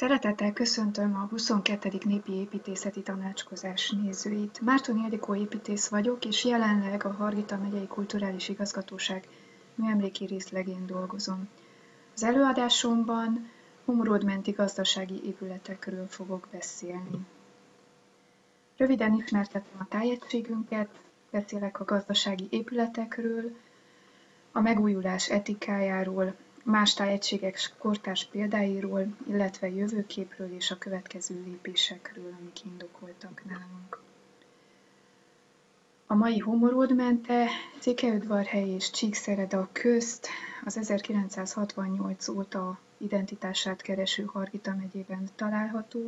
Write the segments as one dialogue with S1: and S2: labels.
S1: Szeretettel köszöntöm a 22. Népi Építészeti Tanácskozás nézőit. Márton Ildikó építész vagyok, és jelenleg a Hargita megyei Kulturális Igazgatóság műemléki részlegén dolgozom. Az előadásomban Humorodmenti gazdasági épületekről fogok beszélni. Röviden ismertetem a tájegységünket, beszélek a gazdasági épületekről, a megújulás etikájáról, más tájegységek kortárs példáiról, illetve jövőképről és a következő lépésekről, amik indokoltak nálunk. A mai Homorodmente, Cikeudvarhely és Csíkszereda közt az 1968 óta identitását kereső Hargita megyében található.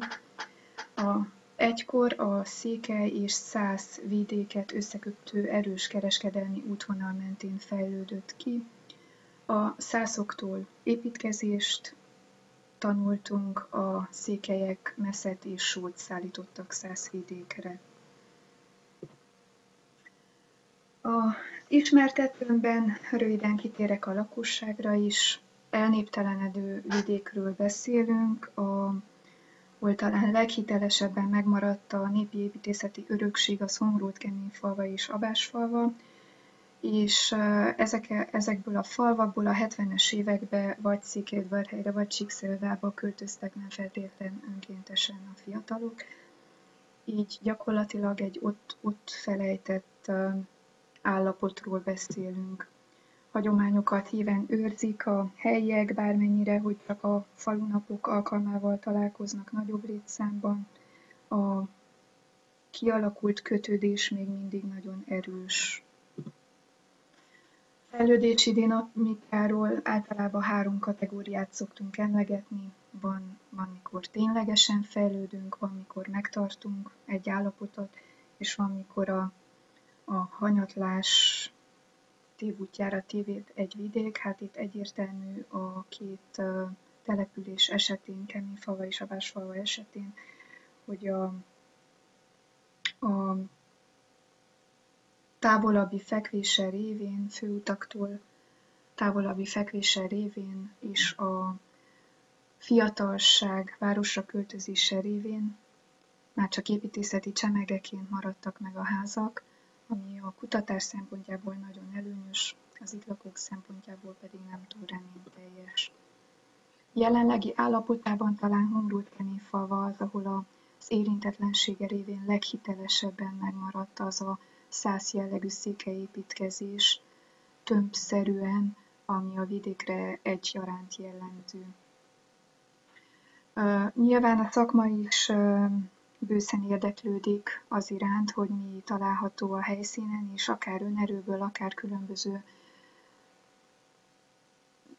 S1: A egykor a Székely és Szász vidéket összekötő erős kereskedelmi útvonal mentén fejlődött ki, a szászoktól építkezést tanultunk, a székelyek meszet és sót szállítottak szászvidékre. A ismertetőmben röviden kitérek a lakosságra is. Elnéptelenedő vidékről beszélünk, a, hol talán leghitelesebben megmaradt a népi építészeti örökség, a Szomrót Keményfalva és Abásfalva, és ezek, ezekből a falvakból a 70-es években vagy Székelyudvarhelyre, vagy Csíkszeredába költöztek nem feltétlenül önkéntesen a fiatalok. Így gyakorlatilag egy ott, ott felejtett állapotról beszélünk. Hagyományokat híven őrzik a helyiek, bármennyire, hogy csak a falunapok alkalmával találkoznak nagyobb létszámban. A kialakult kötődés még mindig nagyon erős fejlődési dinamikáról általában három kategóriát szoktunk emlegetni. Van, van, mikor ténylegesen fejlődünk, van, mikor megtartunk egy állapotot, és van, mikor a, a hanyatlás tévútjára tévét egy vidék. Hát itt egyértelmű a két település esetén, Keményfalva és Abásfalva esetén, hogy a, a távolabbi fekvése révén, főutaktól távolabbi fekvése révén és a fiatalság városra költözése révén már csak építészeti csemegeként maradtak meg a házak, ami a kutatás szempontjából nagyon előnyös, az itt lakók szempontjából pedig nem túl reményteljes. Jelenlegi állapotában talán Humrult falva az, ahol az érintetlensége révén leghitelesebben megmaradt az a szász jellegű székelyépítkezés tömbszerűen, ami a vidékre egyaránt jellemző. Nyilván a szakma is bőszen érdeklődik az iránt, hogy mi található a helyszínen, és akár önerőből, akár különböző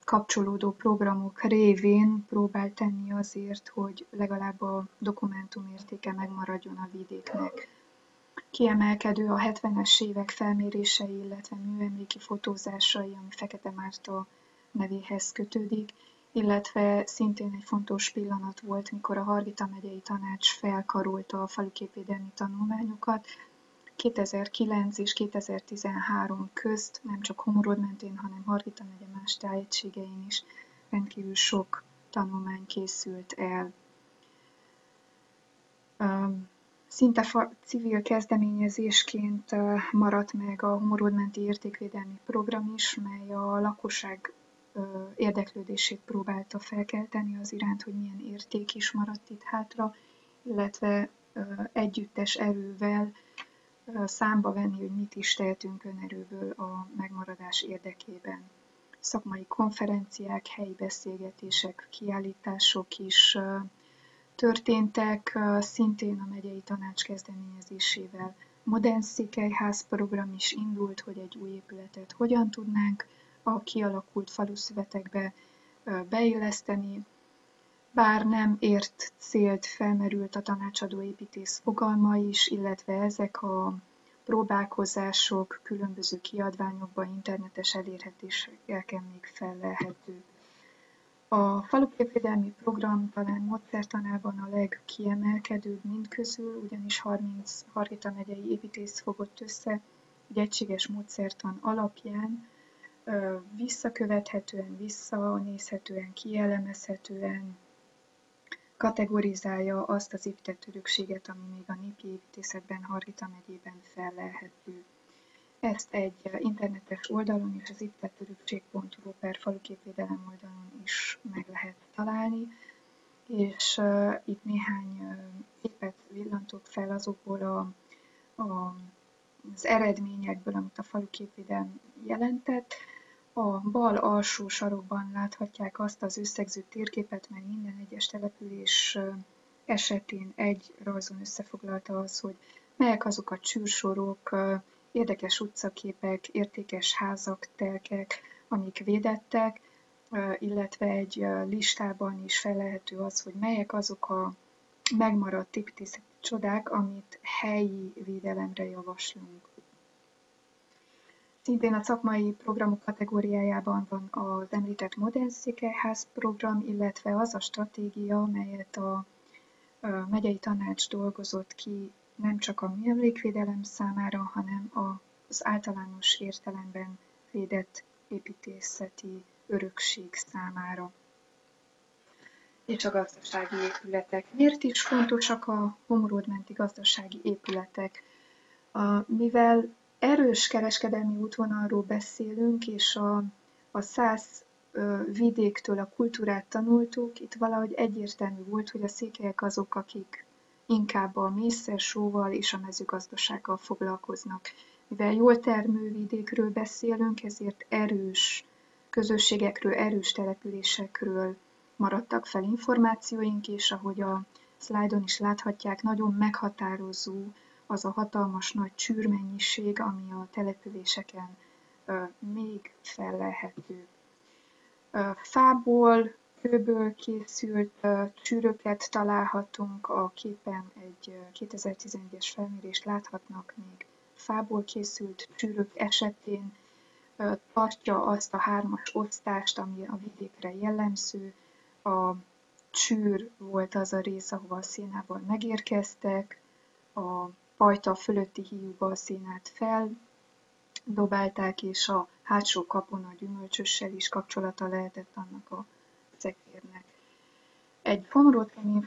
S1: kapcsolódó programok révén próbál tenni azért, hogy legalább a dokumentum értéke megmaradjon a vidéknek. Kiemelkedő a 70-es évek felmérései, illetve műemléki fotózásai, ami Fekete Márta nevéhez kötődik, illetve szintén egy fontos pillanat volt, mikor a Hargita megyei tanács felkarolta a faluképvédelmi tanulmányokat. 2009 és 2013 közt nem csak Homorod mentén, hanem Hargita megye más tájegységein is rendkívül sok tanulmány készült el. Szinte civil kezdeményezésként maradt meg a humorodmenti értékvédelmi program is, mely a lakosság érdeklődését próbálta felkelteni az iránt, hogy milyen érték is maradt itt hátra, illetve együttes erővel számba venni, hogy mit is tehetünk önerőből a megmaradás érdekében. Szakmai konferenciák, helyi beszélgetések, kiállítások is történtek szintén a megyei tanács kezdeményezésével. Modern Székelyház program is indult, hogy egy új épületet hogyan tudnánk a kialakult faluszövetekbe beilleszteni, bár nem ért célt, felmerült a tanácsadó építész fogalma is, illetve ezek a próbálkozások különböző kiadványokban, internetes elérhetéseken még fellelhetők. A faluképvédelmi program talán módszertanában a legkiemelkedőbb mindközül, ugyanis 30 Hargita megyei építész fogott össze egy egységes módszertan alapján visszakövethetően, visszanézhetően, kielemezhetően kategorizálja azt az épített örökséget, ami még a népi építészetben Hargita megyében fellelhető. Ezt egy internetes oldalon és az építettörökség.ru per faluképvédelem oldalon is meg lehet találni, és uh, itt néhány uh, képet villantok fel azokból a, a, az eredményekből, amit a faluképvédelem jelentett. A bal alsó sarokban láthatják azt az összegző térképet, mely minden egyes település esetén egy rajzon összefoglalta az, hogy melyek azok a csűrsorok, érdekes utcaképek, értékes házak, telkek, amik védettek, illetve egy listában is felelhető az, hogy melyek azok a megmaradt építészeti csodák, amit helyi védelemre javaslunk. Szintén a szakmai programok kategóriájában van az említett modern székelyház program, illetve az a stratégia, melyet a megyei tanács dolgozott ki nem csak a műemlékvédelem számára, hanem az általános értelemben védett építészeti örökség számára. És a gazdasági épületek. Miért is fontosak a homoródmenti gazdasági épületek? Mivel erős kereskedelmi útvonalról beszélünk, és a, a száz vidéktől a kultúrát tanultuk, itt valahogy egyértelmű volt, hogy a székelyek azok, akik inkább a mészsóval és a mezőgazdasággal foglalkoznak. Mivel jól termő vidékről beszélünk, ezért erős közösségekről, erős településekről maradtak fel információink, és ahogy a szlájdon is láthatják, nagyon meghatározó az a hatalmas nagy csűrmennyiség, ami a településeken még fellelhető. Fából, kőből készült csűröket találhatunk, a képen egy 2011-es felmérést láthatnak még fából készült csűrök esetén, tartja azt a hármas osztást, ami a vidékre jellemző. A csűr volt az a rész, ahova a szénából megérkeztek, a pajta fölötti hiúba a szénát feldobálták, és a hátsó kapun a gyümölcsössel is kapcsolata lehetett annak a szekérnek. Egy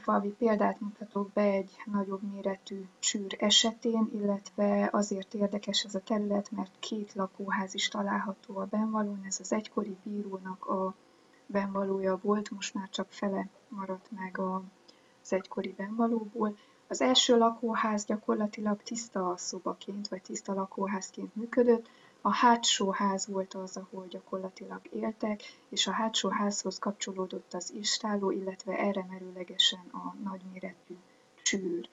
S1: falvi példát mutatok be egy nagyobb méretű csűr esetén, illetve azért érdekes ez a terület, mert két lakóház is található a benvalón. Ez az egykori bírónak a benvalója volt, most már csak fele maradt meg az egykori benvalóból. Az első lakóház gyakorlatilag tiszta szobaként, vagy tiszta lakóházként működött, a hátsó ház volt az, ahol gyakorlatilag éltek, és a hátsó házhoz kapcsolódott az istáló, illetve erre merőlegesen a nagyméretű csűr.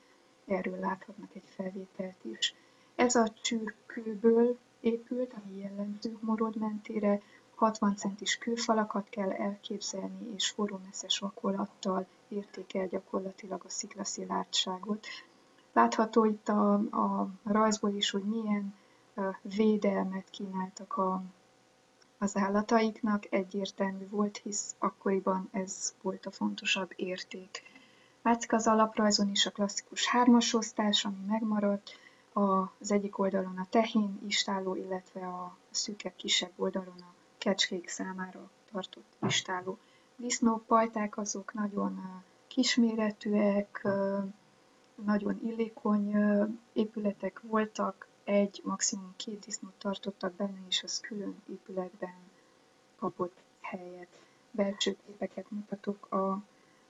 S1: Erről láthatnak egy felvételt is. Ez a csűr kőből épült, ami jellemző morod mentére, 60 centis kőfalakat kell elképzelni, és forrómeszes vakolattal értékel gyakorlatilag a sziklaszilárdságot. Látható itt a, a rajzból is, hogy milyen védelmet kínáltak a, az állataiknak, egyértelmű volt, hisz akkoriban ez volt a fontosabb érték. Látszik az alaprajzon is a klasszikus hármas osztás, ami megmaradt, az egyik oldalon a tehén, istáló, illetve a szűkebb, kisebb oldalon a kecskék számára tartott istáló. Disznópajták azok nagyon kisméretűek, nagyon illékony épületek voltak, egy, maximum két disznót tartottak benne, és az külön épületben kapott helyet. Belső képeket mutatok a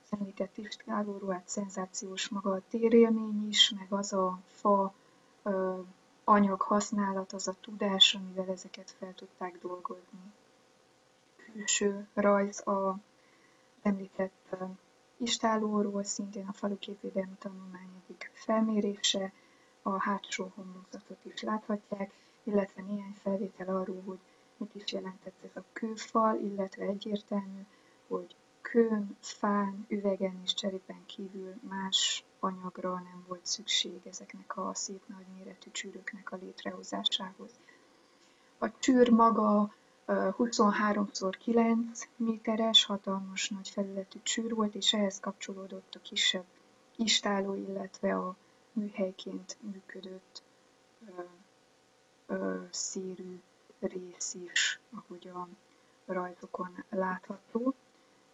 S1: említett istálóról, hát szenzációs maga a térélmény is, meg az a fa ö, anyag használat, az a tudás, amivel ezeket fel tudták dolgozni. Külső rajz a említett istálóról, szintén a faluképvédelmi tanulmány egyik felmérése, a hátsó homlokzatot is láthatják, illetve néhány felvétel arról, hogy mit is jelentett ez a kőfal, illetve egyértelmű, hogy kőn, fán, üvegen és cserépen kívül más anyagra nem volt szükség ezeknek a szép nagy méretű csűröknek a létrehozásához. A csűr maga 23x9 méteres, hatalmas nagy felületű csűr volt, és ehhez kapcsolódott a kisebb istáló, illetve a műhelyként működött ö, ö, szérű rész is, ahogy a rajzokon látható,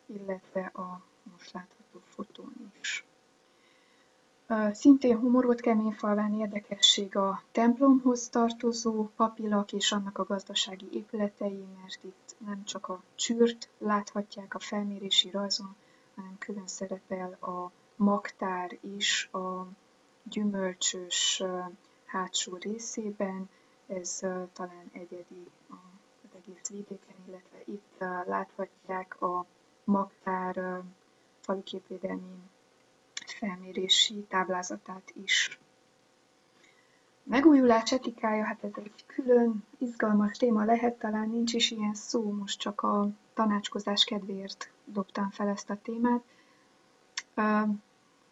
S1: illetve a most látható fotón is. Szintén Humorót falván érdekesség a templomhoz tartozó papilak és annak a gazdasági épületei, mert itt nem csak a csűrt láthatják a felmérési rajzon, hanem külön szerepel a magtár is a gyümölcsös hátsó részében. Ez talán egyedi az egész vidéken, illetve itt láthatják a magtár faluképvédelmi felmérési táblázatát is. Megújulás etikája, hát ez egy külön izgalmas téma lehet, talán nincs is ilyen szó, most csak a tanácskozás kedvéért dobtam fel ezt a témát.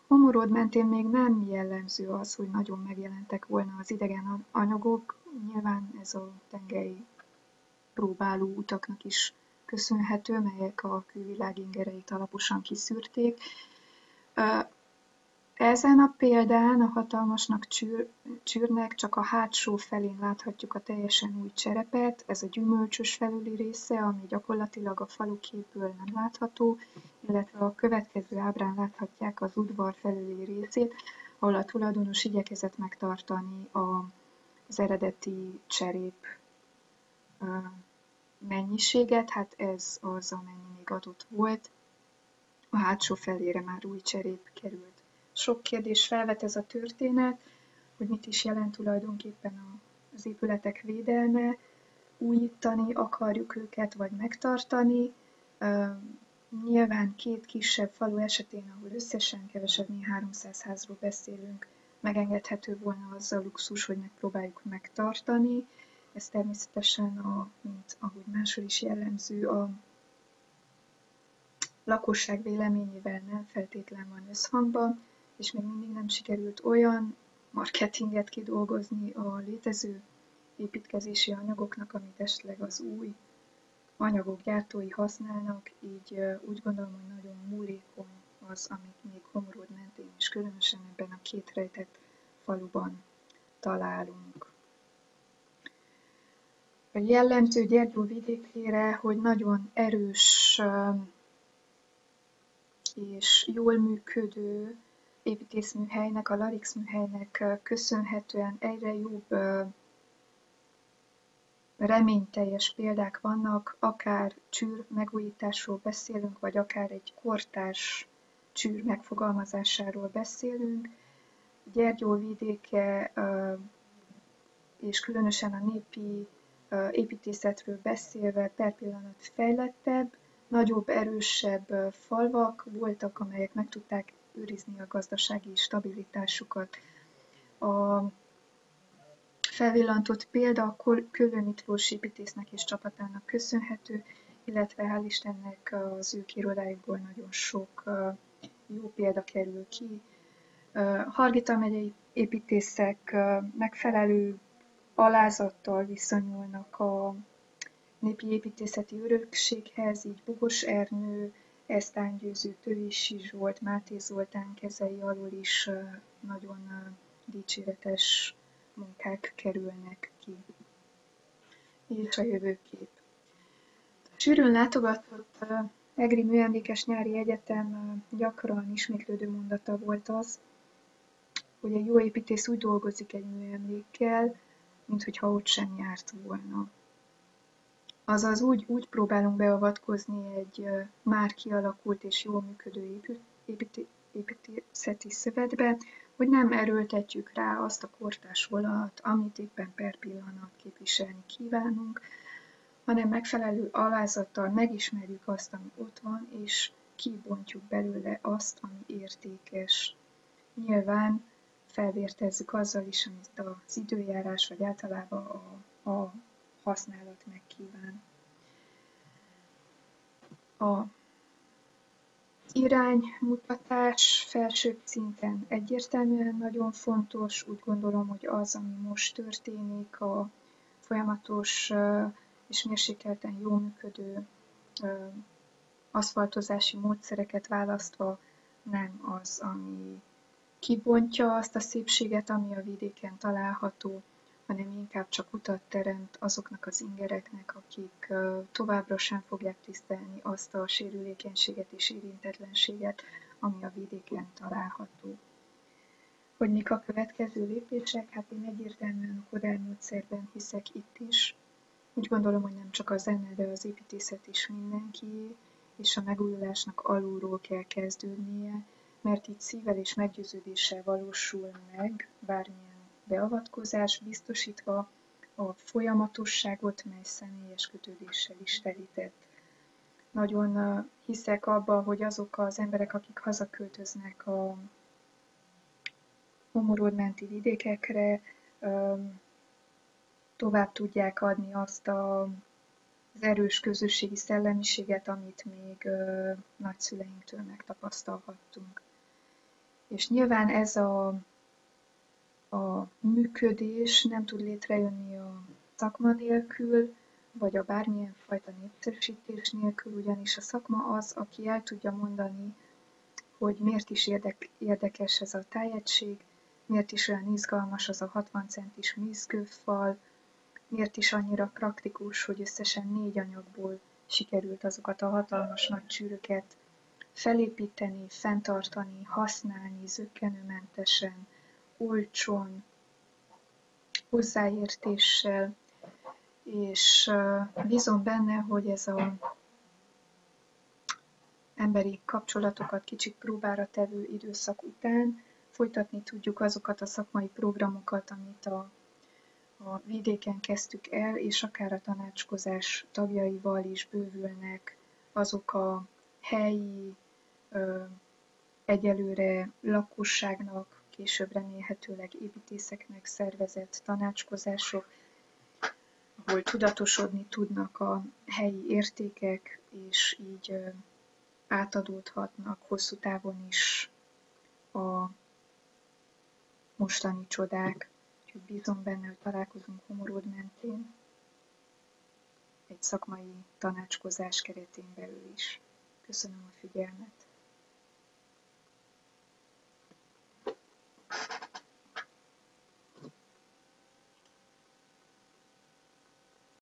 S1: Homorod mentén még nem jellemző az, hogy nagyon megjelentek volna az idegen anyagok. Nyilván ez a tengely próbáló utaknak is köszönhető, melyek a külvilág ingereit alaposan kiszűrték. Ezen a példán a hatalmasnak csűr, csűrnek csak a hátsó felén láthatjuk a teljesen új cserepet, ez a gyümölcsös felüli része, ami gyakorlatilag a faluképből nem látható, illetve a következő ábrán láthatják az udvar felüli részét, ahol a tulajdonos igyekezett megtartani a, az eredeti cserép mennyiséget, hát ez az, amennyi még adott volt. A hátsó felére már új cserép került sok kérdés felvet ez a történet, hogy mit is jelent tulajdonképpen az épületek védelme, újítani akarjuk őket, vagy megtartani. Nyilván két kisebb falu esetén, ahol összesen kevesebb, mint 300 házról beszélünk, megengedhető volna az a luxus, hogy megpróbáljuk megtartani. Ez természetesen, a, mint ahogy máshol is jellemző, a lakosság véleményével nem feltétlen van összhangban és még mindig nem sikerült olyan marketinget kidolgozni a létező építkezési anyagoknak, amit esetleg az új anyagok gyártói használnak, így úgy gondolom, hogy nagyon múlékony az, amit még Komorod mentén és különösen ebben a két rejtett faluban találunk. A jellemző Gyergyó vidékére, hogy nagyon erős és jól működő építészműhelynek, a Larix műhelynek köszönhetően egyre jobb reményteljes példák vannak, akár csűr megújításról beszélünk, vagy akár egy kortárs csűr megfogalmazásáról beszélünk. Gyergyó vidéke és különösen a népi építészetről beszélve per pillanat fejlettebb, nagyobb, erősebb falvak voltak, amelyek meg tudták őrizni a gazdasági stabilitásukat. A felvillantott példa a Kölő Miklós építésznek és csapatának köszönhető, illetve hál' Istennek az ő irodáikból nagyon sok jó példa kerül ki. Hargita megyei építészek megfelelő alázattal viszonyulnak a népi építészeti örökséghez, így Bugos Ernő, Esztán Győző Tövisi Zsolt, Máté Zoltán kezei alól is nagyon dicséretes munkák kerülnek ki. És a jövőkép. A sűrűn látogatott Egri Műemlékes Nyári Egyetem gyakran ismétlődő mondata volt az, hogy egy jó építész úgy dolgozik egy műemlékkel, mintha ott sem járt volna. Azaz úgy, úgy próbálunk beavatkozni egy már kialakult és jól működő építészeti szövetbe, hogy nem erőltetjük rá azt a kortás vonalat, amit éppen per pillanat képviselni kívánunk, hanem megfelelő alázattal megismerjük azt, ami ott van, és kibontjuk belőle azt, ami értékes. Nyilván felvértezzük azzal is, amit az időjárás, vagy általában a, a használat megkíván. A iránymutatás felsőbb szinten egyértelműen nagyon fontos. Úgy gondolom, hogy az, ami most történik, a folyamatos és mérsékelten jól működő aszfaltozási módszereket választva nem az, ami kibontja azt a szépséget, ami a vidéken található, hanem inkább csak utat teremt azoknak az ingereknek, akik továbbra sem fogják tisztelni azt a sérülékenységet és érintetlenséget, ami a vidéken található. Hogy mik a következő lépések? Hát én egyértelműen a Kodály módszerben hiszek itt is. Úgy gondolom, hogy nem csak a zene, de az építészet is mindenki, és a megújulásnak alulról kell kezdődnie, mert így szívvel és meggyőződéssel valósul meg bármilyen beavatkozás, biztosítva a folyamatosságot, mely személyes kötődéssel is telített. Nagyon hiszek abba, hogy azok az emberek, akik hazaköltöznek a homorod menti vidékekre, tovább tudják adni azt a, az erős közösségi szellemiséget, amit még nagyszüleinktől megtapasztalhattunk. És nyilván ez a, a működés nem tud létrejönni a szakma nélkül, vagy a bármilyen fajta népszerűsítés nélkül, ugyanis a szakma az, aki el tudja mondani, hogy miért is érdek, érdekes ez a tájegység, miért is olyan izgalmas az a 60 centis mészkőfal, miért is annyira praktikus, hogy összesen négy anyagból sikerült azokat a hatalmas nagy csűröket felépíteni, fenntartani, használni zöggenőmentesen, olcsón, hozzáértéssel, és bízom benne, hogy ez a emberi kapcsolatokat kicsit próbára tevő időszak után folytatni tudjuk azokat a szakmai programokat, amit a, a vidéken kezdtük el, és akár a tanácskozás tagjaival is bővülnek azok a helyi, ö, egyelőre lakosságnak, később remélhetőleg építészeknek szervezett tanácskozások, ahol tudatosodni tudnak a helyi értékek, és így átadódhatnak hosszú távon is a mostani csodák. Úgyhogy bízom benne, hogy találkozunk Homoród mentén egy szakmai tanácskozás keretén belül is. Köszönöm a figyelmet!